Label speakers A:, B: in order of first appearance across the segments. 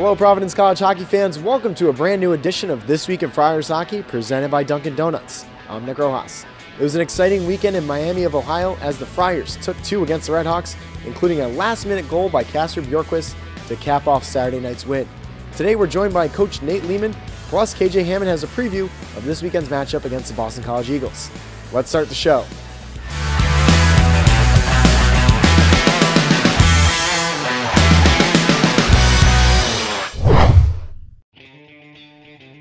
A: Hello, Providence College hockey fans. Welcome to a brand new edition of This Week in Friars Hockey presented by Dunkin' Donuts. I'm Nick Rojas. It was an exciting weekend in Miami of Ohio as the Friars took two against the Redhawks, including a last minute goal by Kasper Björkqvist to cap off Saturday night's win. Today we're joined by Coach Nate Leaman, plus KJ Hammond has a preview of this weekend's matchup against the Boston College Eagles. Let's start the show.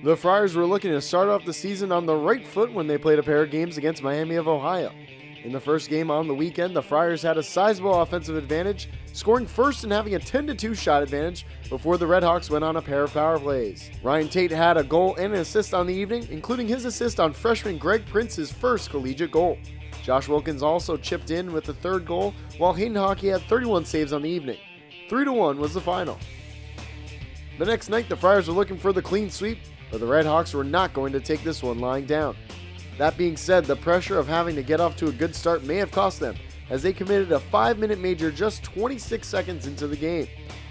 A: The Friars were looking to start off the season on the right foot when they played a pair of games against Miami of Ohio. In the first game on the weekend, the Friars had a sizable offensive advantage, scoring first and having a 10 2 shot advantage before the Redhawks went on a pair of power plays. Ryan Tait had a goal and an assist on the evening, including his assist on freshman Greg Printz's first collegiate goal. Josh Wilkins also chipped in with the third goal, while Hayden Hawkey had 31 saves on the evening. 3 1 was the final. The next night, the Friars were looking for the clean sweep, but the Redhawks were not going to take this one lying down. That being said, the pressure of having to get off to a good start may have cost them, as they committed a 5 minute major just 26 seconds into the game.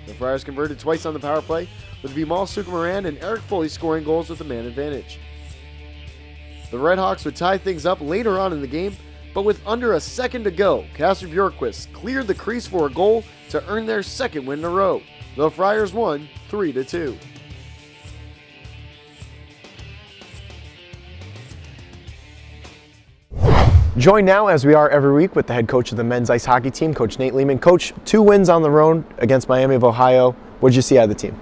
A: The Friars converted twice on the power play, with Vimal Sukumaran and Erik Foley scoring goals with a man advantage. The Redhawks would tie things up later on in the game, but with under a second to go, Kasper Björkqvist cleared the crease for a goal to earn their second win in a row. The Friars won 3 2. Join now, as we are every week, with the head coach of the men's ice hockey team, Coach Nate Leaman. Coach, two wins on the road against Miami of Ohio. What did you see out of the team?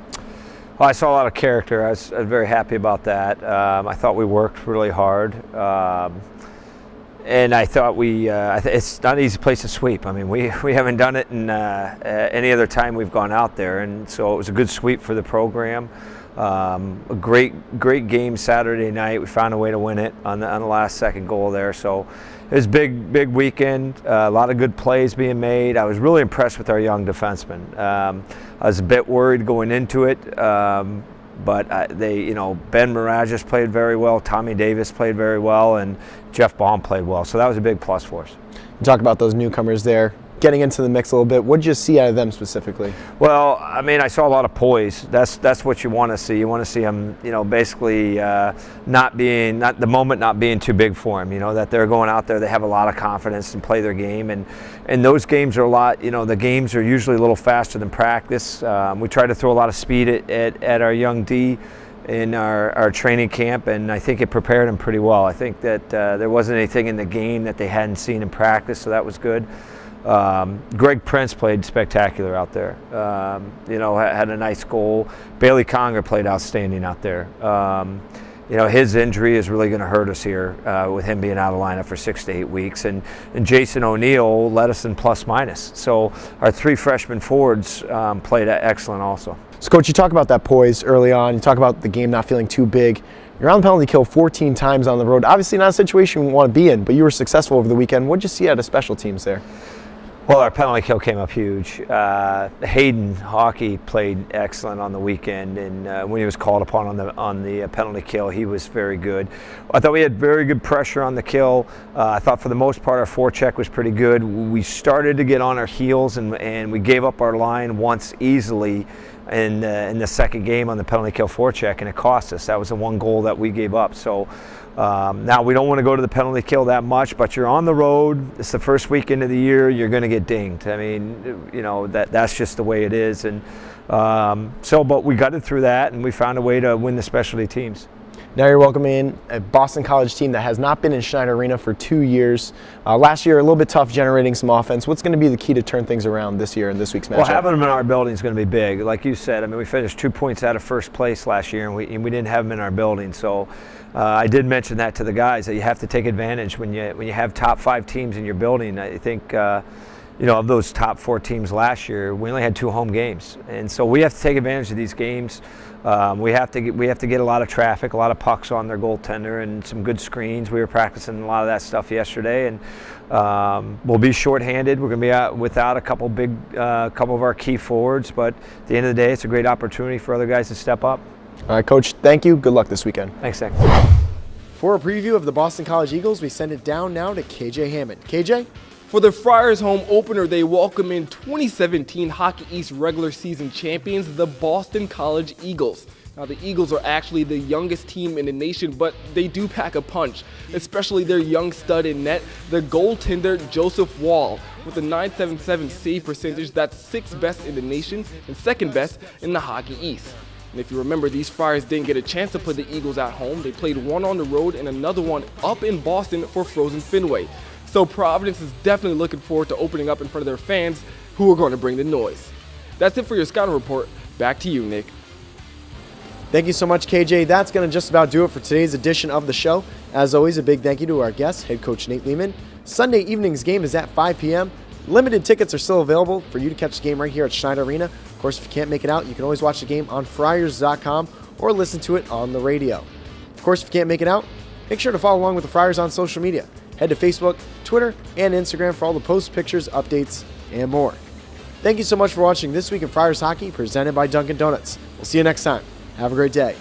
B: Well, I saw a lot of character. I was, I was very happy about that. Um, I thought we worked really hard. Um, and I thought we, uh, it's not an easy place to sweep. I mean, we, we haven't done it in uh, any other time we've gone out there. And so it was a good sweep for the program. Um, a great, great game Saturday night. We found a way to win it on the, on the last second goal there. So it was big, big weekend. Uh, a lot of good plays being made. I was really impressed with our young defensemen. Um, I was a bit worried going into it, um, but I, they, you know, Ben Mirageas played very well. Tommy Davis played very well, and Jeff Baum played well. So that was a big plus for us.
A: talk about those newcomers there getting into the mix a little bit. What did you see out of them specifically?
B: Well, I mean, I saw a lot of poise. That's that's what you want to see. You want to see them, you know, basically uh, not being not the moment not being too big for them. You know that they're going out there, they have a lot of confidence and play their game, and and those games are a lot. You know, the games are usually a little faster than practice. Um, we try to throw a lot of speed at, at, at our young D in our, our training camp, and I think it prepared them pretty well. I think that uh, there wasn't anything in the game that they hadn't seen in practice, so that was good. Um, Greg Printz played spectacular out there. Um, you know, had a nice goal. Bailey Conger played outstanding out there. Um, you know, his injury is really going to hurt us here uh, with him being out of lineup for six to eight weeks. And, and Jason O'Neill led us in plus minus. So our three freshman forwards um, played excellent also.
A: So, Coach, you talk about that poise early on. You talk about the game not feeling too big. You're on the penalty kill 14 times on the road. Obviously, not a situation we want to be in, but you were successful over the weekend. What did you see out of special teams there?
B: Well, our penalty kill came up huge. Uh, Hayden Hawkey played excellent on the weekend, and uh, when he was called upon on the on the uh, penalty kill, he was very good. I thought we had very good pressure on the kill. Uh, I thought for the most part our forecheck was pretty good. We started to get on our heels, and and we gave up our line once easily in uh, in the second game on the penalty kill forecheck, and it cost us. That was the one goal that we gave up. So. Um, now we don't want to go to the penalty kill that much, but you're on the road. It's the first weekend of the year. You're going to get dinged. I mean, you know that that's just the way it is. And um, so, but we got it through that, and we found a way to win the specialty teams.
A: Now you're welcoming a Boston College team that has not been in Schneider Arena for two years. Uh, last year, a little bit tough generating some offense. What's going to be the key to turn things around this year in this week's match?
B: Well, having them in our building is going to be big. Like you said, I mean, we finished two points out of first place last year, and we, and we didn't have them in our building. So uh, I did mention that to the guys that you have to take advantage when you when you have top five teams in your building. I think. Uh, you know, of those top four teams last year, we only had two home games, and so we have to take advantage of these games. Um, we have to get, we have to get a lot of traffic, a lot of pucks on their goaltender, and some good screens. We were practicing a lot of that stuff yesterday, and um, we'll be shorthanded. We're going to be out without a couple big, uh, couple of our key forwards, but at the end of the day, it's a great opportunity for other guys to step up.
A: All right, Coach. Thank you. Good luck this weekend.
B: Thanks, Nick.
A: For a preview of the Boston College Eagles, we send it down now to KJ Hammond. KJ.
C: For the Friars home opener, they welcome in 2017 Hockey East regular season champions, the Boston College Eagles. Now, the Eagles are actually the youngest team in the nation, but they do pack a punch, especially their young stud in net, the goaltender Joseph Woll, with a 977 save percentage that's sixth best in the nation and second best in the Hockey East. And if you remember, these Friars didn't get a chance to play the Eagles at home. They played one on the road and another one up in Boston for Frozen Fenway. So Providence is definitely looking forward to opening up in front of their fans who are going to bring the noise. That's it for your scouting report. Back to you, Nick.
A: Thank you so much, KJ. That's going to just about do it for today's edition of the show. As always, a big thank you to our guest, head coach Nate Leaman. Sunday evening's game is at 5 p.m. Limited tickets are still available for you to catch the game right here at Schneider Arena. Of course, if you can't make it out, you can always watch the game on Friars.com or listen to it on the radio. Of course, if you can't make it out, make sure to follow along with the Friars on social media. Head to Facebook, Twitter, and Instagram for all the posts, pictures, updates, and more. Thank you so much for watching This Week in Friars Hockey, presented by Dunkin' Donuts. We'll see you next time. Have a great day.